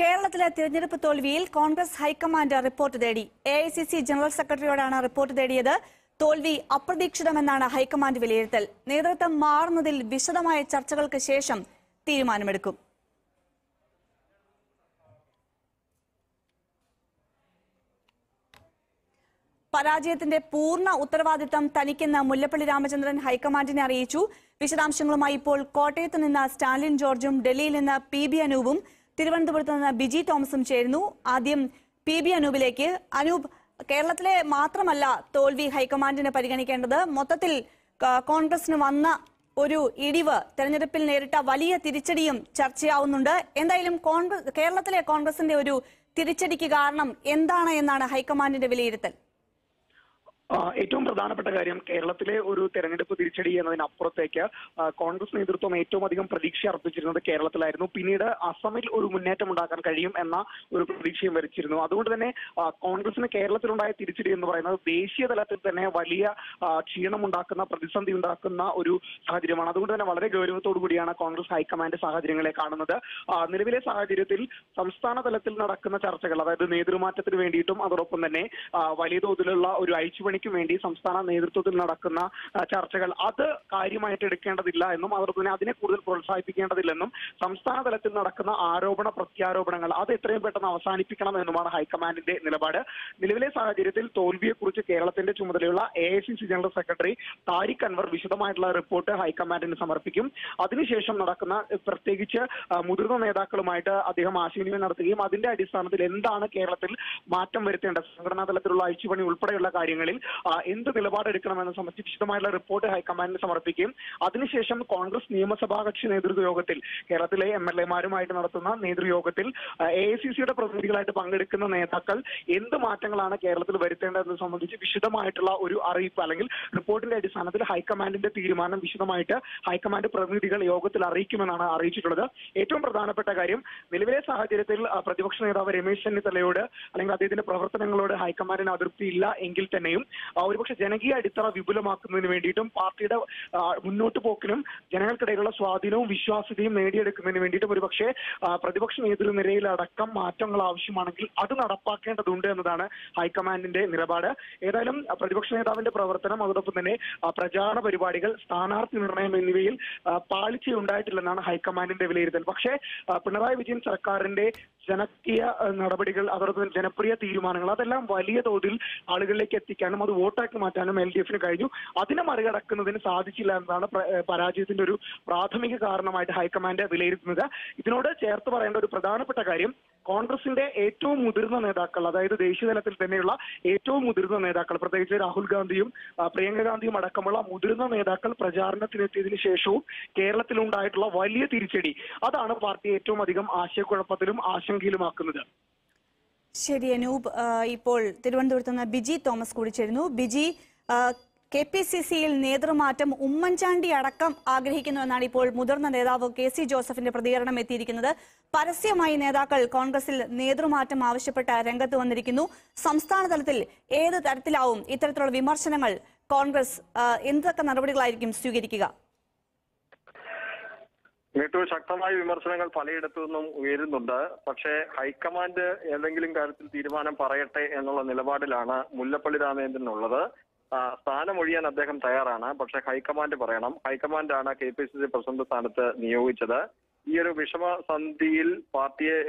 കേരളത്തിലെ തിരഞ്ഞെടുപ്പ് തോൽവിയിൽ കോൺഗ്രസ് ഹൈക്കമാൻഡ് റിപ്പോർട്ട് തേടി A I C C general സെക്രട്ടറിയോടാണ് report തേടിയത്. തോൽവി അപ്രതീക്ഷിതമെന്നാണ് ഹൈക്കമാൻഡ് വിലയിരുത്തൽ. നേതൃത്വം മാറുന്നതിൽ വിശദമായ ചർച്ചകൾക്ക് ശേഷം തീരുമാനമെടുക്കും. പരാജയത്തിന്റെ പൂർണ ഉത്തരവാദിത്തം തനിക്കെന്ന് മുല്ലപ്പള്ളി രാമചന്ദ്രൻ ഹൈക്കമാൻഡിനെ അറിയിച്ചു. വിശദാംശങ്ങളുമായി ഇപ്പോൾ കോട്ടയത്ത് നിന്ന് സ്റ്റാലിൻ ജോർജും ഡൽഹിയിൽ നിന്ന് പി ബി അനൂപും തിരുവനന്തപുരത്ത് നിന്ന് ബിജി തോമസും ചേരുന്നു. ആദ്യം പി ബി അനൂപിലേക്ക്. അനൂപ് കേരളത്തിലെ മാത്രമല്ല തോൽവി ഹൈക്കമാൻഡിനെ പരിഗണിക്കേണ്ടത്. മൊത്തത്തിൽ കോൺഗ്രസിന് വന്ന ഒരു ഇടിവ് തെരഞ്ഞെടുപ്പിൽ നേരിട്ട വലിയ തിരിച്ചടിയും ചർച്ചയാവുന്നുണ്ട്. എന്തായാലും കോൺഗ്രസ് കേരളത്തിലെ കോൺഗ്രസിന്റെ ഒരു തിരിച്ചടിക്ക് കാരണം എന്താണ് എന്നാണ് ഹൈക്കമാൻഡിന്റെ വിലയിരുത്തൽ? ഏറ്റവും പ്രധാനപ്പെട്ട കാര്യം കേരളത്തിലെ ഒരു തെരഞ്ഞെടുപ്പ് തിരിച്ചടി എന്നതിനപ്പുറത്തേക്ക് കോൺഗ്രസ് നേതൃത്വം ഏറ്റവും അധികം പ്രതീക്ഷ അർപ്പിച്ചിരുന്നത് കേരളത്തിലായിരുന്നു. പിന്നീട് അസമിൽ ഒരു മുന്നേറ്റം ഉണ്ടാക്കാൻ കഴിയും എന്ന ഒരു പ്രതീക്ഷയും വരിച്ചിരുന്നു. അതുകൊണ്ട് തന്നെ കോൺഗ്രസിന് കേരളത്തിലുണ്ടായ തിരിച്ചടി എന്ന് പറയുന്നത് ദേശീയ തലത്തിൽ തന്നെ വലിയ ക്ഷീണം ഉണ്ടാക്കുന്ന പ്രതിസന്ധി ഉണ്ടാക്കുന്ന ഒരു സാഹചര്യമാണ്. അതുകൊണ്ട് തന്നെ വളരെ ഗൗരവത്തോടു കൂടിയാണ് കോൺഗ്രസ് ഹൈക്കമാൻഡ് സാഹചര്യങ്ങളെ കാണുന്നത്. നിലവിലെ സാഹചര്യത്തിൽ സംസ്ഥാന തലത്തിൽ നടക്കുന്ന ചർച്ചകൾ അതായത് നേതൃമാറ്റത്തിന് വേണ്ടിയിട്ടും അതോടൊപ്പം തന്നെ വലിയ തോതിലുള്ള ഒരു അഴിച്ചുപണിക്ക് വേണ്ടി സംസ്ഥാന നേതൃത്വത്തിൽ നടക്കുന്ന ചർച്ചകൾ. അത് കാര്യമായിട്ട് എടുക്കേണ്ടതില്ല എന്നും അതോടൊപ്പം തന്നെ അതിനെ കൂടുതൽ പ്രോത്സാഹിപ്പിക്കേണ്ടതില്ലെന്നും സംസ്ഥാന തലത്തിൽ നടക്കുന്ന ആരോപണ പ്രത്യാരോപണങ്ങൾ അത് എത്രയും പെട്ടെന്ന് അവസാനിപ്പിക്കണം എന്നുമാണ് ഹൈക്കമാൻഡിന്റെ നിലപാട്. നിലവിലെ സാഹചര്യത്തിൽ തോൽവിയെക്കുറിച്ച് കേരളത്തിന്റെ ചുമതലയുള്ള A I C C general secretary Tariq Anwar വിശദമായിട്ടുള്ള റിപ്പോർട്ട് ഹൈക്കമാൻഡിന് സമർപ്പിക്കും. അതിനുശേഷം നടക്കുന്ന പ്രത്യേകിച്ച് മുതിർന്ന നേതാക്കളുമായിട്ട് അദ്ദേഹം ആശയവിനിമയം നടത്തുകയും അതിന്റെ അടിസ്ഥാനത്തിൽ എന്താണ് കേരളത്തിൽ മാറ്റം വരുത്തേണ്ടത്? സംഘടനാ തലത്തിലുള്ള അഴിച്ചുപണി ഉൾപ്പെടെയുള്ള കാര്യങ്ങളിൽ എന്ത് നിലപാടെടുക്കണമെന്ന് സംബന്ധിച്ച് വിശദമായിട്ടുള്ള റിപ്പോർട്ട് ഹൈക്കമാൻഡിന് സമർപ്പിക്കുകയും അതിനുശേഷം കോൺഗ്രസ് നിയമസഭാ കക്ഷി നേതൃത്വ യോഗത്തിൽ കേരളത്തിലെ എം എൽ എമാരുമായിട്ട് നടത്തുന്ന നേതൃയോഗത്തിൽ എ ഐ സി സിയുടെ പ്രതിനിധികളായിട്ട് പങ്കെടുക്കുന്ന നേതാക്കൾ എന്ത് മാറ്റങ്ങളാണ് കേരളത്തിൽ വരുത്തേണ്ടതെന്ന് സംബന്ധിച്ച് വിശദമായിട്ടുള്ള ഒരു അറിയിപ്പ് അല്ലെങ്കിൽ റിപ്പോർട്ടിന്റെ അടിസ്ഥാനത്തിൽ ഹൈക്കമാൻഡിന്റെ തീരുമാനം വിശദമായിട്ട് ഹൈക്കമാൻഡ് പ്രതിനിധികൾ യോഗത്തിൽ അറിയിക്കുമെന്നാണ് അറിയിച്ചിട്ടുള്ളത്. ഏറ്റവും പ്രധാനപ്പെട്ട കാര്യം നിലവിലെ സാഹചര്യത്തിൽ പ്രതിപക്ഷ നേതാവ് രമേശ് ചെന്നിത്തലയോട് അല്ലെങ്കിൽ അദ്ദേഹത്തിന്റെ പ്രവർത്തനങ്ങളോട് ഹൈക്കമാൻഡിന് അതൃപ്തിയില്ല എങ്കിൽ തന്നെയും ഒരുപക്ഷെ ജനകീയ അടിത്തറ വിപുലമാക്കുന്നതിന് വേണ്ടിയിട്ടും പാർട്ടിയുടെ മുന്നോട്ട് പോക്കിനും ജനങ്ങൾക്കിടയിലുള്ള സ്വാധീനവും വിശ്വാസ്യതയും നേടിയെടുക്കുന്നതിന് വേണ്ടിയിട്ടും ഒരുപക്ഷെ പ്രതിപക്ഷ നേതൃ നേതൃനിരയിലടക്കം മാറ്റങ്ങൾ ആവശ്യമാണെങ്കിൽ അത് നടപ്പാക്കേണ്ടതുണ്ട് എന്നതാണ് ഹൈക്കമാൻഡിന്റെ നിലപാട്. ഏതായാലും പ്രതിപക്ഷ നേതാവിന്റെ പ്രവർത്തനം അതോടൊപ്പം തന്നെ പ്രചാരണ പരിപാടികൾ സ്ഥാനാർത്ഥി നിർണയം എന്നിവയിൽ പാളിച്ചയുണ്ടായിട്ടില്ലെന്നാണ് ഹൈക്കമാൻഡിന്റെ വിലയിരുത്തൽ. പക്ഷേ പിണറായി വിജയൻ സർക്കാരിന്റെ ജനകീയ നടപടികൾ അതോടൊപ്പം ജനപ്രിയ തീരുമാനങ്ങൾ അതെല്ലാം വലിയ തോതിൽ ആളുകളിലേക്ക് എത്തിക്കാനും അത് വോട്ടാക്കി മാറ്റാനും എൽ ഡി എഫിന് കഴിഞ്ഞു. അതിനെ മറികടക്കുന്നതിന് സാധിച്ചില്ല എന്നതാണ് പരാജയത്തിന്റെ ഒരു പ്രാഥമിക കാരണമായിട്ട് ഹൈക്കമാൻഡ് വിലയിരുത്തുന്നത്. ഇതിനോട് ചേർത്ത് പറയേണ്ട ഒരു പ്രധാനപ്പെട്ട കാര്യം കോൺഗ്രസിന്റെ ഏറ്റവും മുതിർന്ന നേതാക്കൾ അതായത് ദേശീയ തലത്തിൽ തന്നെയുള്ള ഏറ്റവും മുതിർന്ന നേതാക്കൾ പ്രത്യേകിച്ച് രാഹുൽ ഗാന്ധിയും പ്രിയങ്ക ഗാന്ധിയും അടക്കമുള്ള മുതിർന്ന നേതാക്കൾ പ്രചാരണത്തിനെത്തിയതിനു ശേഷവും കേരളത്തിലുണ്ടായിട്ടുള്ള വലിയ തിരിച്ചടി. അതാണ് പാർട്ടി ഏറ്റവും അധികം ആശയക്കുഴപ്പത്തിലും ആശങ്കയിലുമാക്കുന്നത്. ശരി അനൂപ്. ഇപ്പോൾ തിരുവനന്തപുരത്ത് നിന്ന് ബിജി തോമസ് കൂടി ചേരുന്നു ബിജി കെ പി സി സിയിൽ നേതൃമാറ്റം ഉമ്മൻചാണ്ടി അടക്കം ആഗ്രഹിക്കുന്നു എന്നാണ് ഇപ്പോൾ മുതിർന്ന നേതാവ് കെ സി ജോസഫിന്റെ പ്രതികരണം എത്തിയിരിക്കുന്നത്. പരസ്യമായി നേതാക്കൾ കോൺഗ്രസിൽ നേതൃമാറ്റം ആവശ്യപ്പെട്ട് രംഗത്ത് വന്നിരിക്കുന്നു. സംസ്ഥാന തലത്തിൽ ഏത് തരത്തിലാവും ഇത്തരത്തിലുള്ള വിമർശനങ്ങൾ കോൺഗ്രസ് എന്തൊക്കെ നടപടികളായിരിക്കും സ്വീകരിക്കുക? ഏറ്റവും ശക്തമായ വിമർശനങ്ങൾ പലയിടത്തു നിന്നും ഉയരുന്നുണ്ട്. പക്ഷേ ഹൈക്കമാൻഡ് ഏതെങ്കിലും കാര്യത്തിൽ തീരുമാനം പറയട്ടെ എന്നുള്ള നിലപാടിലാണ് മുല്ലപ്പള്ളി രാമചന്ദ്രൻ ഉള്ളത്. സ്ഥാനമൊഴിയാൻ അദ്ദേഹം തയ്യാറാണ്. പക്ഷെ ഹൈക്കമാൻഡ് പറയണം. ഹൈക്കമാൻഡാണ് K P C C president സ്ഥാനത്ത് നിയോഗിച്ചത്. ഈ ഒരു വിഷമസന്ധിയിൽ പാർട്ടിയെ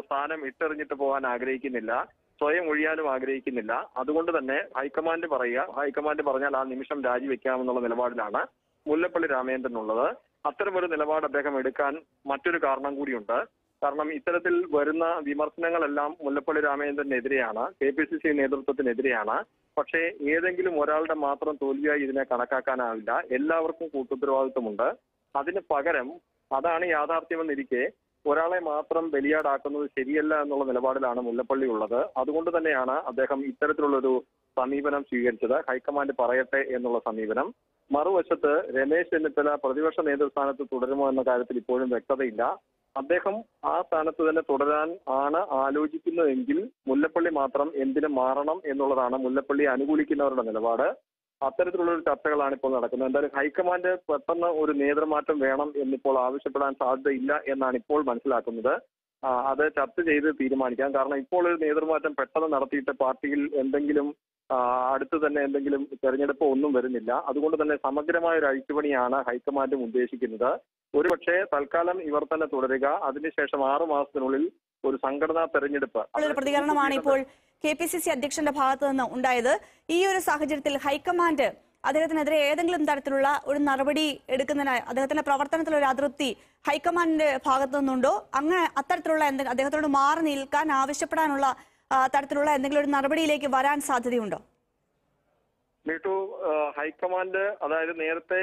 സ്ഥാനം ഇട്ടെറിഞ്ഞിട്ട് പോകാൻ ആഗ്രഹിക്കുന്നില്ല. സ്വയം ഒഴിയാനും ആഗ്രഹിക്കുന്നില്ല. അതുകൊണ്ട് തന്നെ ഹൈക്കമാൻഡ് പറയുക ഹൈക്കമാൻഡ് പറഞ്ഞാൽ ആ നിമിഷം രാജിവെക്കാമെന്നുള്ള നിലപാടിലാണ് മുല്ലപ്പള്ളി രാമേന്ദ്രൻ ഉള്ളത്. അത്തരമൊരു നിലപാട് അദ്ദേഹം എടുക്കാൻ മറ്റൊരു കാരണം കൂടിയുണ്ട്. കാരണം ഇത്തരത്തിൽ വരുന്ന വിമർശനങ്ങളെല്ലാം മുല്ലപ്പള്ളി രാമേന്ദ്രനെതിരെയാണ് കെ പി സി സി നേതൃത്വത്തിനെതിരെയാണ്. പക്ഷേ ഏതെങ്കിലും ഒരാളുടെ മാത്രം തോൽവിയായി ഇതിനെ കണക്കാക്കാനാവില്ല. എല്ലാവർക്കും കൂട്ടുത്തരവാദിത്വമുണ്ട്. അതിന് പകരം അതാണ് യാഥാർത്ഥ്യമെന്നിരിക്കെ ഒരാളെ മാത്രം ബലിയാടാക്കുന്നത് ശരിയല്ല എന്നുള്ള നിലപാടിലാണ് മുല്ലപ്പള്ളി ഉള്ളത്. അതുകൊണ്ട് തന്നെയാണ് അദ്ദേഹം ഇത്തരത്തിലുള്ളൊരു സമീപനം സ്വീകരിച്ചത്. ഹൈക്കമാൻഡ് പറയട്ടെ എന്നുള്ള സമീപനം. മറുവശത്ത് രമേശ് ചെന്നിത്തല പ്രതിപക്ഷ നേതൃസ്ഥാനത്ത് തുടരുമോ എന്ന കാര്യത്തിൽ ഇപ്പോഴും വ്യക്തതയില്ല. അദ്ദേഹം ആ സ്ഥാനത്ത് തന്നെ തുടരാൻ ആണ് ആലോചിക്കുന്നതെങ്കിൽ മുല്ലപ്പള്ളി മാത്രം എന്തിനു മാറണം എന്നുള്ളതാണ് മുല്ലപ്പള്ളി അനുകൂലിക്കുന്നവരുടെ നിലപാട്. അത്തരത്തിലുള്ള ഒരു ചർച്ചകളാണ് ഇപ്പോൾ നടക്കുന്നത്. എന്തായാലും ഹൈക്കമാൻഡ് പെട്ടെന്ന് ഒരു നേതൃമാറ്റം വേണം എന്നിപ്പോൾ ആവശ്യപ്പെടാൻ സാധ്യതയില്ല എന്നാണ് ഇപ്പോൾ മനസ്സിലാക്കുന്നത്. അത് ചർച്ച ചെയ്ത് തീരുമാനിക്കാം. കാരണം ഇപ്പോൾ ഒരു നേതൃമാറ്റം പെട്ടെന്ന് നടത്തിയിട്ട് പാർട്ടിയിൽ എന്തെങ്കിലും അടുത്ത് തന്നെ എന്തെങ്കിലും തെരഞ്ഞെടുപ്പ് ഒന്നും വരുന്നില്ല. അതുകൊണ്ട് തന്നെ സമഗ്രമായ ഒരു അഴിച്ചുപണിയാണ് ഹൈക്കമാൻഡും ഉദ്ദേശിക്കുന്നത്. ഒരുപക്ഷെ തൽക്കാലം ഇവർ തന്നെ തുടരുക. അതിനുശേഷം ആറു മാസത്തിനുള്ളിൽ ഒരു സംഘടനാ തെരഞ്ഞെടുപ്പ് പ്രതികരണമാണ് ഇപ്പോൾ കെ പി സി സി അധ്യക്ഷന്റെ ഭാഗത്തു നിന്ന് ഉണ്ടായത്. ഈ ഒരു സാഹചര്യത്തിൽ ഹൈക്കമാൻഡ് അദ്ദേഹത്തിനെതിരെ ഏതെങ്കിലും തരത്തിലുള്ള ഒരു നടപടി എടുക്കുന്നതിന് അദ്ദേഹത്തിന്റെ പ്രവർത്തനത്തിൽ ഒരു അതൃപ്തി ഹൈക്കമാൻഡിന്റെ ഭാഗത്തു നിന്നുണ്ടോ? അങ്ങനെ അത്തരത്തിലുള്ള എന്തെങ്കിലും അദ്ദേഹത്തോട് മാറി നിൽക്കാൻ ആവശ്യപ്പെടാനുള്ള തരത്തിലുള്ള എന്തെങ്കിലും ഒരു നടപടിയിലേക്ക് വരാൻ സാധ്യതയുണ്ടോ ു? ഹൈക്കമാൻഡ് അതായത് നേരത്തെ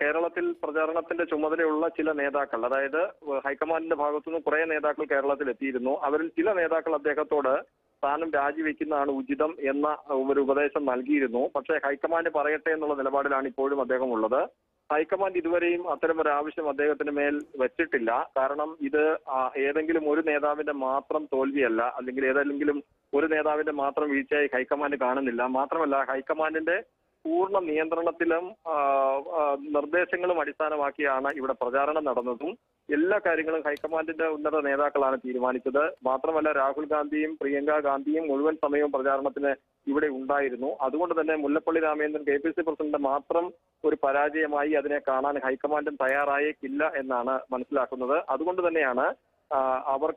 കേരളത്തിൽ പ്രചാരണത്തിന്റെ ചുമതലയുള്ള ചില നേതാക്കൾ അതായത് ഹൈക്കമാൻഡിന്റെ ഭാഗത്തുനിന്ന് കുറെ നേതാക്കൾ കേരളത്തിൽ എത്തിയിരുന്നു അവരിൽ ചില നേതാക്കൾ അദ്ദേഹത്തോട് സ്ഥാനം രാജിവെക്കുന്നതാണ് ഉചിതം എന്ന ഒരു ഉപദേശം നൽകിയിരുന്നു. പക്ഷേ ഹൈക്കമാൻഡ് പറയട്ടെ എന്നുള്ള നിലപാടിലാണ് ഇപ്പോഴും അദ്ദേഹം ഉള്ളത് ഹൈക്കമാൻഡ് ഇതുവരെയും അത്തരം ഒരു ആവശ്യം അദ്ദേഹത്തിന് മേൽ വെച്ചിട്ടില്ല. കാരണം ഇത് ഏതെങ്കിലും ഒരു നേതാവിന്റെ മാത്രം തോൽവിയല്ല അല്ലെങ്കിൽ ഏതെങ്കിലും ഒരു നേതാവിന്റെ മാത്രം വീഴ്ചയായി ഹൈക്കമാൻഡ് കാണുന്നില്ല. മാത്രമല്ല ഹൈക്കമാൻഡിന്റെ പൂർണ നിയന്ത്രണത്തിലും നിർദ്ദേശങ്ങളും അടിസ്ഥാനമാക്കിയാണ് ഇവിടെ പ്രചാരണം നടന്നതും. എല്ലാ കാര്യങ്ങളും ഹൈക്കമാൻഡിന്റെ ഉന്നത നേതാക്കളാണ് തീരുമാനിച്ചത്. മാത്രമല്ല രാഹുൽ ഗാന്ധിയും പ്രിയങ്ക ഗാന്ധിയും മുഴുവൻ സമയവും പ്രചാരണത്തിന് ഇവിടെ ഉണ്ടായിരുന്നു. അതുകൊണ്ട് തന്നെ Mullappally Ramachandran K P C president മാത്രം ഒരു പരാജയമായി അതിനെ കാണാൻ ഹൈക്കമാൻഡും തയ്യാറായേക്കില്ല എന്നാണ് മനസ്സിലാക്കുന്നത്. അതുകൊണ്ട് തന്നെയാണ് അവർ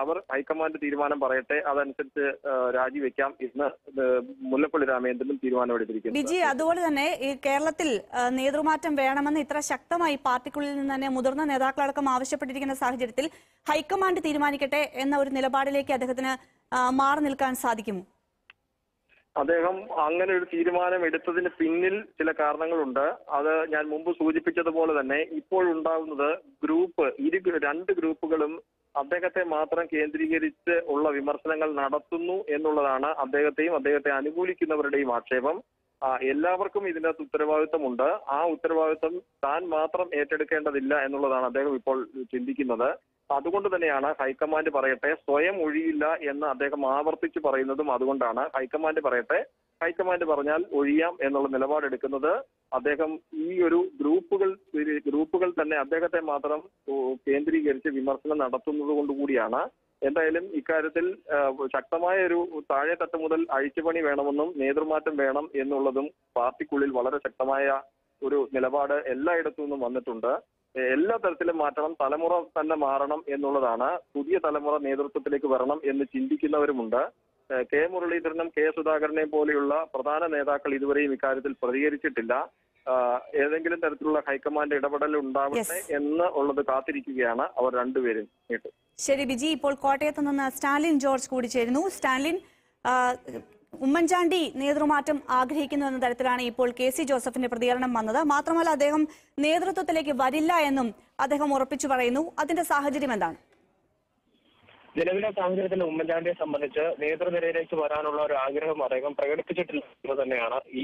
അവർ ഹൈക്കമാൻഡ് തീരുമാനം പറയട്ടെ അതനുസരിച്ച് രാജിവെക്കാം ഇന്ന് മുല്ലപ്പള്ളി രാമചന്ദ്രനും തീരുമാനമെടുത്തിരിക്കുന്നു. ബിജി അതുപോലെ തന്നെ ഈ കേരളത്തിൽ നേതൃമാറ്റം വേണമെന്ന് ഇത്ര ശക്തമായി പാർട്ടിക്കുള്ളിൽ നിന്ന് തന്നെ മുതിർന്ന നേതാക്കളടക്കം ആവശ്യപ്പെട്ടിരിക്കുന്ന സാഹചര്യത്തിൽ ഹൈക്കമാൻഡ് തീരുമാനിക്കട്ടെ എന്ന ഒരു നിലപാടിലേക്ക് അദ്ദേഹത്തിന് മാറി നിൽക്കാൻ സാധിക്കുമോ? അദ്ദേഹം അങ്ങനെ ഒരു തീരുമാനം എടുത്തതിന് പിന്നിൽ ചില കാരണങ്ങളുണ്ട്. അത് ഞാൻ മുമ്പ് സൂചിപ്പിച്ചതുപോലെ തന്നെ ഇപ്പോൾ ഉണ്ടാകുന്നത് ഗ്രൂപ്പ് ഇരു രണ്ട് ഗ്രൂപ്പുകളും അദ്ദേഹത്തെ മാത്രം കേന്ദ്രീകരിച്ച് ഉള്ള വിമർശനങ്ങൾ നടത്തുന്നു എന്നുള്ളതാണ് അദ്ദേഹത്തെയും അദ്ദേഹത്തെ അനുകൂലിക്കുന്നവരുടെയും ആക്ഷേപം. എല്ലാവർക്കും ഇതിനകത്ത് ഉത്തരവാദിത്തമുണ്ട്. ആ ഉത്തരവാദിത്തം താൻ മാത്രം ഏറ്റെടുക്കേണ്ടതില്ല എന്നുള്ളതാണ് അദ്ദേഹം ഇപ്പോൾ ചിന്തിക്കുന്നത്. അതുകൊണ്ട് തന്നെയാണ് ഹൈക്കമാൻഡ് പറയട്ടെ സ്വയം ഒഴിയില്ല എന്ന് അദ്ദേഹം ആവർത്തിച്ച് പറയുന്നതും അതുകൊണ്ടാണ്. ഹൈക്കമാൻഡ് പറയട്ടെ ഹൈക്കമാൻഡ് പറഞ്ഞാൽ ഒഴിയാം എന്നുള്ള നിലപാടെടുക്കുന്നത് അദ്ദേഹം ഈ ഒരു ഗ്രൂപ്പുകൾ ഗ്രൂപ്പുകൾ തന്നെ അദ്ദേഹത്തെ മാത്രം കേന്ദ്രീകരിച്ച് വിമർശനം നടത്തുന്നത് കൊണ്ടുകൂടിയാണ് എന്തായാലും ഇക്കാര്യത്തിൽ ശക്തമായ ഒരു താഴെ തട്ട് മുതൽ അഴിച്ചുപണി വേണമെന്നും നേതൃമാറ്റം വേണം എന്നുള്ളതും പാർട്ടിക്കുള്ളിൽ വളരെ ശക്തമായ ഒരു നിലപാട് എല്ലായിടത്തു നിന്നും വന്നിട്ടുണ്ട്. എല്ലാ തരത്തിലും മാറ്റണം തലമുറ തന്നെ മാറണം എന്നുള്ളതാണ് പുതിയ തലമുറ നേതൃത്വത്തിലേക്ക് വരണം എന്ന് ചിന്തിക്കുന്നവരുമുണ്ട്. കെ മുരളീധരനും കെ സുധാകരനെയും പോലെയുള്ള പ്രധാന നേതാക്കൾ ഇതുവരെയും ഇക്കാര്യത്തിൽ പ്രതികരിച്ചിട്ടില്ല. ഏതെങ്കിലും തരത്തിലുള്ള ഹൈക്കമാൻഡ് ഇടപെടൽ ഉണ്ടാവട്ടെ. എന്ന് ഉള്ളത് കാത്തിരിക്കുകയാണ് അവർ രണ്ടുപേരും ശരി ബിജി ഇപ്പോൾ കോട്ടയത്ത് നിന്ന് സ്റ്റാലിൻ ജോർജ് കൂടി ചേരുന്നു. സ്റ്റാലിൻ ഉമ്മൻചാണ്ടി നേതൃമാറ്റം ആഗ്രഹിക്കുന്നു എന്ന തരത്തിലാണ് ഇപ്പോൾ കെ സി ജോസഫിന്റെ പ്രതികരണം വന്നത്. മാത്രമല്ല അദ്ദേഹം നേതൃത്വത്തിലേക്ക് വരില്ല എന്നും അദ്ദേഹം ഉറപ്പിച്ചു പറയുന്നു. അതിന്റെ സാഹചര്യം എന്താണ്? നിലവിലെ സാഹചര്യത്തിൽ ഉമ്മൻചാണ്ടിയെ സംബന്ധിച്ച് നേതൃനിരയിലേക്ക് വരാനുള്ള ഒരു ആഗ്രഹം അദ്ദേഹം പ്രകടിപ്പിച്ചിട്ടില്ല എന്ന് തന്നെയാണ് ഈ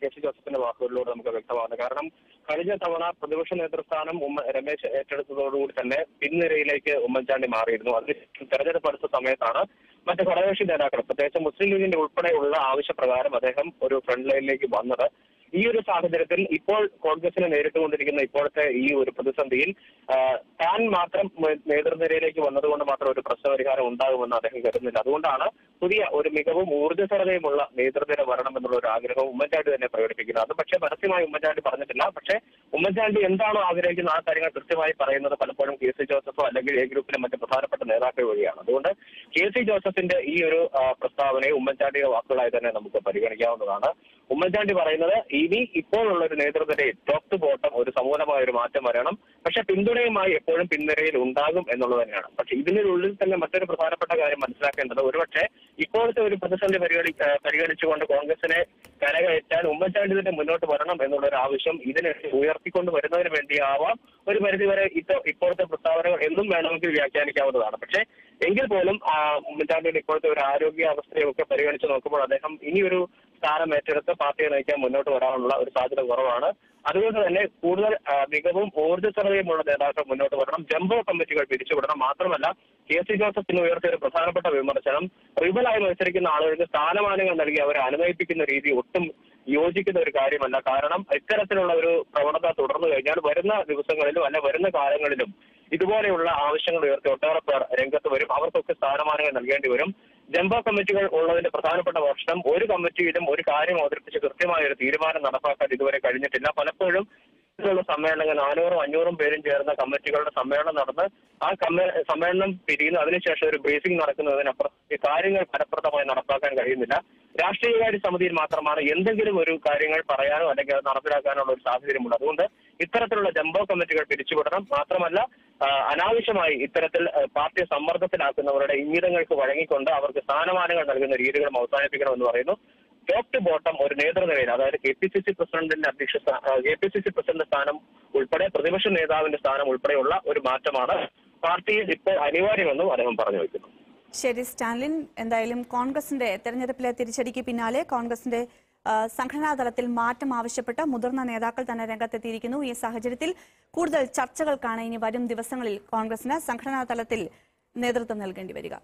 കെ സി ജോസഫിന്റെ വാക്കുകളിലൂടെ നമുക്ക് വ്യക്തമാകുന്നത്. കാരണം കഴിഞ്ഞ തവണ പ്രതിപക്ഷ നേതൃസ്ഥാനം ഉമ്മ രമേശ് ഏറ്റെടുത്തതോടുകൂടി തന്നെ പിൻനിരയിലേക്ക് ഉമ്മൻചാണ്ടി മാറിയിരുന്നു. അതിന് തെരഞ്ഞെടുപ്പ് അടുത്ത സമയത്താണ് മറ്റ് ഘടകകക്ഷി നേതാക്കൾ പ്രത്യേകിച്ച് മുസ്ലിം ലീഗിന്റെ ഉൾപ്പെടെയുള്ള ആവശ്യപ്രകാരം അദ്ദേഹം ഒരു ഫ്രണ്ട് ലൈനിലേക്ക് വന്നത്. ഈ ഒരു സാഹചര്യത്തിൽ ഇപ്പോൾ കോൺഗ്രസിനെ നേരിട്ടുകൊണ്ടിരിക്കുന്ന ഇപ്പോഴത്തെ ഈ ഒരു പ്രതിസന്ധിയിൽ താൻ മാത്രം നേതൃനിരയിലേക്ക് വന്നതുകൊണ്ട് മാത്രം ഒരു പ്രശ്നപരിഹാരം ഉണ്ടാകുമെന്ന് അദ്ദേഹം കരുതുന്നില്ല. അതുകൊണ്ടാണ് പുതിയ ഒരു മികവും ഊർജസ്വലതയുമുള്ള നേതൃനിര വരണം എന്നുള്ള ഒരു ആഗ്രഹം ഉമ്മൻചാണ്ടി തന്നെ പ്രകടിപ്പിക്കുന്നത്. അത് പക്ഷേ പരസ്യമായി ഉമ്മൻചാണ്ടി പറഞ്ഞിട്ടില്ല. പക്ഷേ ഉമ്മൻചാണ്ടി എന്താണോ ആഗ്രഹിക്കുന്ന ആ കാര്യങ്ങൾ കൃത്യമായി പറയുന്നത് പലപ്പോഴും കെ സി ജോസഫോ അല്ലെങ്കിൽ എ ഗ്രൂപ്പിലെ മറ്റ് പ്രധാനപ്പെട്ട നേതാക്കൾ വഴിയാണ്. അതുകൊണ്ട് കെ സി ജോസഫിന്റെ ഈ ഒരു പ്രസ്താവനയെ ഉമ്മൻചാണ്ടിയുടെ വാക്കുകളായി തന്നെ നമുക്ക് പരിഗണിക്കാവുന്നതാണ്. ഉമ്മൻചാണ്ടി പറയുന്നത് ഇനി ഇപ്പോഴുള്ള ഒരു നേതൃത്വത്തിൽ ടോപ്പ് ടു ബോട്ടം ഒരു സമൂലമായ ഒരു മാറ്റം വരണം. പക്ഷെ പിന്തുണയുമായി എപ്പോഴും പിന്തുണയിൽ ഉണ്ടാകും എന്നുള്ളത് തന്നെയാണ്. പക്ഷെ ഇതിനുള്ളിൽ തന്നെ മറ്റൊരു പ്രധാനപ്പെട്ട കാര്യം മനസ്സിലാക്കേണ്ടത് ഒരുപക്ഷെ ഇപ്പോഴത്തെ ഒരു പ്രതിസന്ധി പരിഗണി പരിഗണിച്ചുകൊണ്ട് കോൺഗ്രസിനെ കരകയറ്റാൻ ഉമ്മൻചാണ്ടി തന്നെ മുന്നോട്ട് വരണം എന്നുള്ള ഒരു ആവശ്യം ഇതിനെ ഉയർത്തിക്കൊണ്ട് വരുന്നതിന് വേണ്ടിയാവാം ഒരു പരിധിവരെ ഇപ്പോ ഇപ്പോഴത്തെ പ്രസ്താവനകൾ എന്നും വേണമെങ്കിൽ വ്യാഖ്യാനിക്കാവുന്നതാണ്. പക്ഷേ എങ്കിൽ പോലും ഉമ്മൻചാണ്ടിയുടെ ഇപ്പോഴത്തെ ഒരു ആരോഗ്യ അവസ്ഥയൊക്കെ പരിഗണിച്ച് നോക്കുമ്പോൾ അദ്ദേഹം ഇനിയൊരു സ്ഥാനം ഏറ്റെടുത്ത് പാർട്ടിയെ നയിക്കാൻ മുന്നോട്ട് വരാനുള്ള ഒരു സാധ്യത കുറവാണ്. അതുകൊണ്ട് തന്നെ കൂടുതൽ മികവും ഊർജസ്വലതയുമുള്ള നേതാക്കൾ മുന്നോട്ട് വരണം. ജംബോ കമ്മിറ്റികൾ പിരിച്ചുവിടണം. മാത്രമല്ല കെ സി ജോസഫിന് ഉയർത്തിയ ഒരു പ്രധാനപ്പെട്ട വിമർശനം റിബലായി മത്സരിക്കുന്ന ആളുകൾക്ക് സ്ഥാനമാനങ്ങൾ നൽകി അവരെ അനുനയിപ്പിക്കുന്ന രീതി ഒട്ടും യോജിക്കുന്ന ഒരു കാര്യമല്ല. കാരണം ഇത്തരത്തിലുള്ള ഒരു പ്രവണത തുടർന്നു കഴിഞ്ഞാൽ വരുന്ന ദിവസങ്ങളിലും അല്ല വരുന്ന കാലങ്ങളിലും ഇതുപോലെയുള്ള ആവശ്യങ്ങൾ ഉയർത്തി ഒട്ടേറെ പേർ രംഗത്ത് വരും. അവർക്കൊക്കെ സ്ഥാനമാനങ്ങൾ നൽകേണ്ടി വരും. ജംബോ കമ്മിറ്റികൾ ഉള്ളതിന്റെ പ്രധാനപ്പെട്ട പ്രശ്നം ഒരു കമ്മിറ്റിയിലും ഒരു കാര്യം അവതരിപ്പിച്ച് കൃത്യമായ ഒരു തീരുമാനം നടപ്പാക്കാൻ ഇതുവരെ കഴിഞ്ഞിട്ടില്ല. പലപ്പോഴും ഇത്തരത്തിലുള്ള സമ്മേളനങ്ങൾ നാനൂറും അഞ്ഞൂറും പേരും ചേർന്ന കമ്മിറ്റികളുടെ സമ്മേളനം നടന്ന് ആ സമ്മേളനം പിരിയുന്നു അതിനുശേഷം ഒരു ബ്രീഫിംഗ് നടക്കുന്നതിനപ്പുറം കാര്യങ്ങൾ ഫലപ്രദമായി നടപ്പാക്കാൻ കഴിയുന്നില്ല. രാഷ്ട്രീയകാര്യ സമിതിയിൽ മാത്രമാണ് എന്തെങ്കിലും ഒരു കാര്യങ്ങൾ പറയാനോ അല്ലെങ്കിൽ അത് നടപ്പിലാക്കാനോ ഉള്ള ഒരു സാഹചര്യമുണ്ട് അതുകൊണ്ട് ഇത്തരത്തിലുള്ള ജംബോ കമ്മിറ്റികൾ പിരിച്ചുവിടണം. മാത്രമല്ല അനാവശ്യമായി ഇത്തരത്തിൽ പാർട്ടി സമ്മർദ്ദത്തിലാക്കുന്നവരുടെ ഇംഗിതങ്ങൾക്ക് വഴങ്ങിക്കൊണ്ട് അവർക്ക് സ്ഥാനമാനങ്ങൾ നൽകുന്ന രീതികളും അവസാനിപ്പിക്കണമെന്ന് പറയുന്നു. ടോപ്പ് ടു ബോട്ടം ഒരു നേതൃനിലയിൽ അതായത് കെ പി സി സി പ്രസിഡന്റിന്റെ അധ്യക്ഷ K P C C president സ്ഥാനം ഉൾപ്പെടെ പ്രതിപക്ഷ നേതാവിന്റെ സ്ഥാനം ഉൾപ്പെടെയുള്ള ഒരു മാറ്റമാണ് പാർട്ടിയിൽ ഇപ്പോൾ അനിവാര്യമെന്നും അദ്ദേഹം പറഞ്ഞു വയ്ക്കുന്നു ശരി സ്റ്റാലിൻ എന്തായാലും കോൺഗ്രസിന്റെ തെരഞ്ഞെടുപ്പിലെ തിരിച്ചടിക്ക് പിന്നാലെ കോൺഗ്രസിന്റെ സംഘടനാ തലത്തിൽ മാറ്റം ആവശ്യപ്പെട്ട് മുതിർന്ന നേതാക്കൾ തന്നെ രംഗത്തെത്തിയിരിക്കുന്നു. ഈ സാഹചര്യത്തിൽ കൂടുതൽ ചർച്ചകൾക്കാണ് ഇനി വരും ദിവസങ്ങളിൽ കോൺഗ്രസിന് സംഘടനാ തലത്തിൽ നേതൃത്വം നൽകേണ്ടി വരിക.